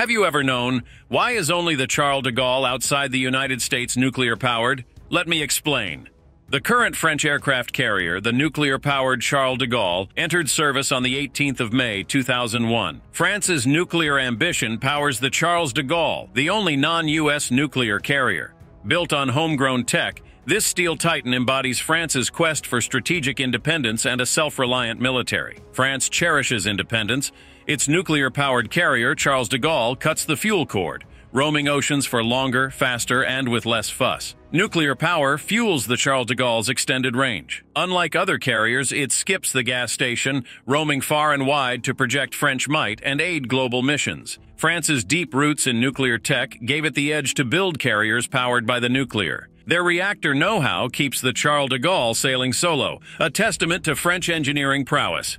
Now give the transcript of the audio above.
Have you ever known why is only the Charles de Gaulle outside the United States nuclear powered? Let me explain. The current French aircraft carrier, the nuclear-powered Charles de Gaulle, entered service on the 18th of May 2001. France's nuclear ambition powers the Charles de Gaulle, the only non-U.S. nuclear carrier. Built on homegrown tech, this steel titan embodies France's quest for strategic independence and a self-reliant military. France cherishes independence. Its nuclear-powered carrier, Charles de Gaulle, cuts the fuel cord, roaming oceans for longer, faster, and with less fuss. Nuclear power fuels the Charles de Gaulle's extended range. Unlike other carriers, it skips the gas station, roaming far and wide to project French might and aid global missions. France's deep roots in nuclear tech gave it the edge to build carriers powered by the nuclear. Their reactor know-how keeps the Charles de Gaulle sailing solo, a testament to French engineering prowess.